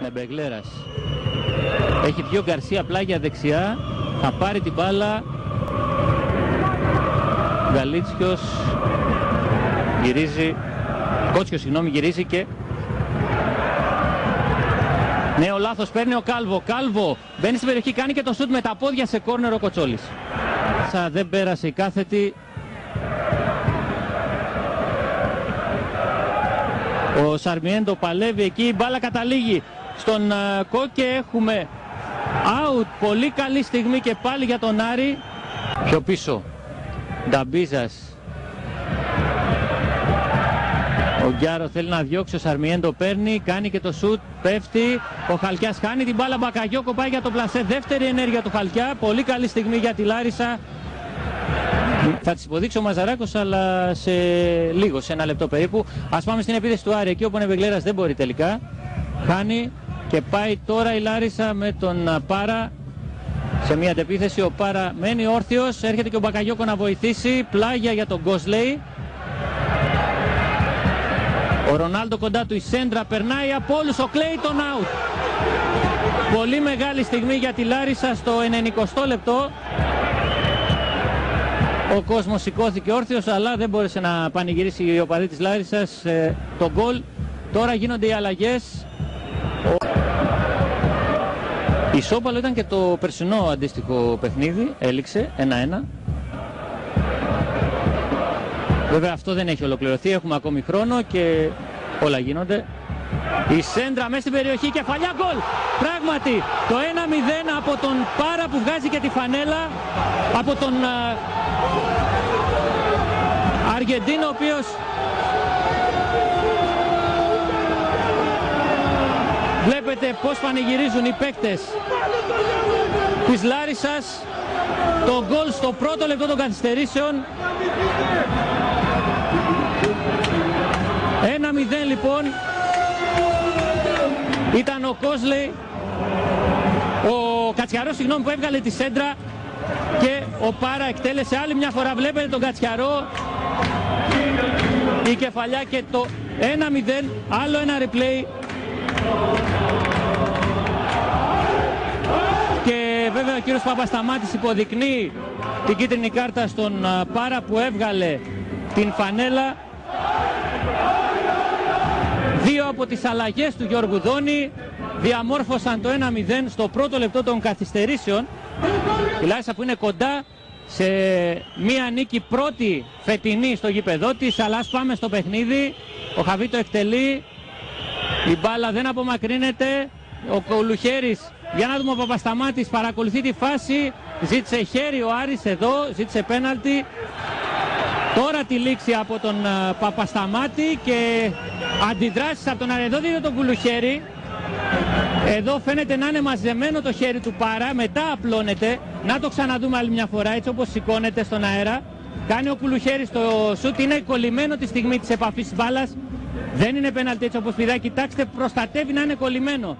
με Μπεγλέρας. Έχει βγει ο Γκαρσία πλάγια δεξιά. Θα πάρει την μπάλα. Γαλίτσιος γυρίζει. Κότσιος συγγνώμη γυρίζει και Νέο λάθος παίρνει ο Κάλβο. Κάλβο μπαίνει στην περιοχή, κάνει και το σουτ με τα πόδια σε κόρνερο Κοτσόλης. Σα δεν πέρασε η κάθετη. Ο Σαρμιέντο παλεύει εκεί, η μπάλα καταλήγει στον uh, Κόκε. Έχουμε out, πολύ καλή στιγμή και πάλι για τον Άρη. Πιο πίσω, Νταμπίζας. Ο Γκιάρο θέλει να διώξει, ο Σαρμιέντο παίρνει, κάνει και το σουτ, πέφτει. Ο Χαλκιάς χάνει την μπάλα, Μπακαγιώκο πάει για το πλασέ. Δεύτερη ενέργεια του Χαλκιά, πολύ καλή στιγμή για τη Λάρισα. Θα τις υποδείξει ο Μαζαράκος αλλά σε λίγο, σε ένα λεπτό περίπου. Ας πάμε στην επίθεση του Άρη, εκεί όπου ο Νεβεγλέρας δεν μπορεί τελικά. Χάνει και πάει τώρα η Λάρισα με τον Πάρα σε μια αντεπίθεση. Ο Πάρα μένει όρθιος, έρχεται και ο Μπακαγιώκο να βοηθήσει. Πλάγια για τον Γκοσλέη. Ο Ρονάλντο κοντά του, η Σέντρα περνάει από όλους, ο Κλέιτον out. Πολύ μεγάλη στιγμή για τη Λάρισα στο 90 λεπτό. Ο κόσμος σηκώθηκε όρθιος αλλά δεν μπόρεσε να πανηγυρίσει ο παδί της Λάρισας ε, το γκολ. Τώρα γίνονται οι αλλαγές. Ισόπαλο ήταν και το περσινό αντίστοιχο παιχνίδι, έληξε 1-1. Βέβαια αυτό δεν έχει ολοκληρωθεί, έχουμε ακόμη χρόνο και όλα γίνονται. Η Σέντρα μέσα στην περιοχή, κεφαλιά γκολ. Πράγματι, το 1-0 από τον Πάρα που βγάζει και τη φανέλα, από τον Αργεντίνο, ο οποίος βλέπετε πώς πανηγυρίζουν οι παίκτες της Λάρισας. Το γκολ στο πρώτο λεπτό των καθυστερήσεων. 1-0 λοιπόν. Ήταν ο Κόσλεϊ ο Κατσιαρός συγγνώμη που έβγαλε τη σέντρα και ο Πάρα εκτέλεσε άλλη μια φορά. Βλέπετε τον Κατσιαρό. Η κεφαλιά και το 1-0 άλλο ένα replay και βέβαια ο κύριος Παπασταμάτης υποδεικνύει την κίτρινη κάρτα στον Πάρα που έβγαλε την φανέλα Δύο από τις αλλαγές του Γιώργου Δόνη διαμόρφωσαν το 1-0 στο πρώτο λεπτό των καθυστερήσεων. Η Λάρισα που είναι κοντά σε μία νίκη πρώτη φετινή στο γήπεδό της, αλλά ας πάμε στο παιχνίδι. Ο Χαβίτο εκτελεί, η μπάλα δεν απομακρύνεται, ο Κολουχέρης, για να δούμε ο Παπασταμάτης παρακολουθεί τη φάση, ζήτησε χέρι ο Άρης εδώ, ζήτησε πέναλτι. Τώρα τη λήξη από τον uh, Παπασταμάτη και αντιδράσεις από τον Αρεδό δίνει τον Κουλουχέρη. Εδώ φαίνεται να είναι μαζεμένο το χέρι του Πάρα, μετά απλώνεται. Να το ξαναδούμε άλλη μια φορά έτσι όπως σηκώνεται στον αέρα. Κάνει ο Κουλουχέρης το σούτ, είναι κολλημένο τη στιγμή της επαφής της μπάλας. Δεν είναι πέναλτι έτσι όπως πηδά, κοιτάξτε προστατεύει να είναι κολλημένο.